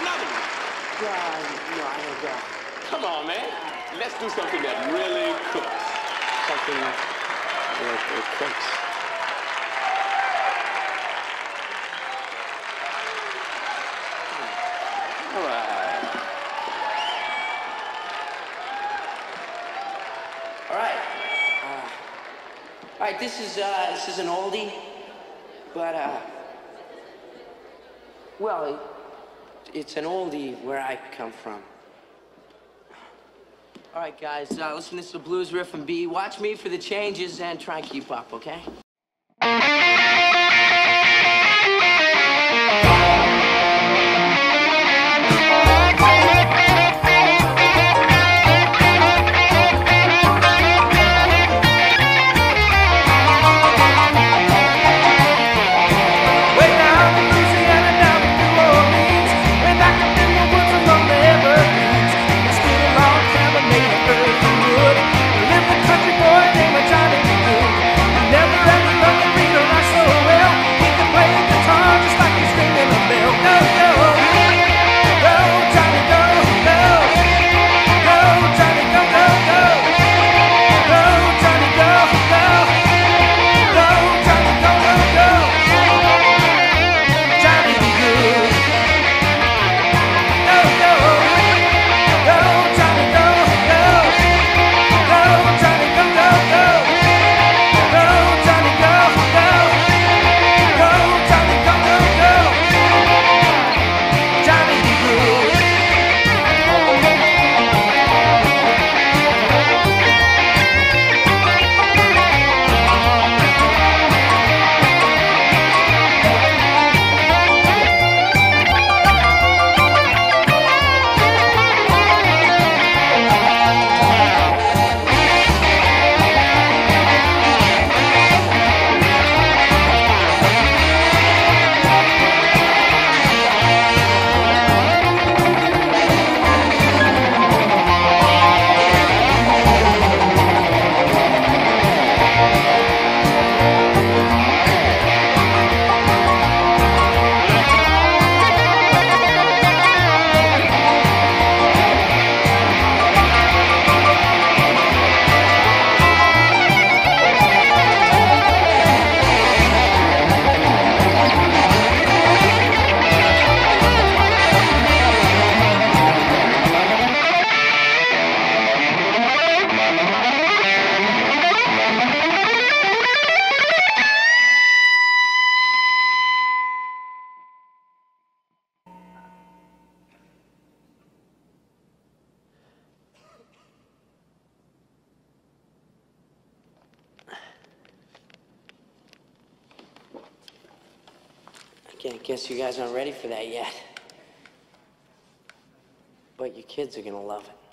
another one. God, no, I don't. Come on, man. Let's do something that really cooks. Something that that cooks. All right. All right. Uh, all right, this is, uh, this is an oldie, but, uh, well, it, it's an oldie where I come from. All right, guys, uh, listen, this is a blues riff and B. Watch me for the changes and try and keep up, okay? Can't guess you guys aren't ready for that yet. But your kids are gonna love it.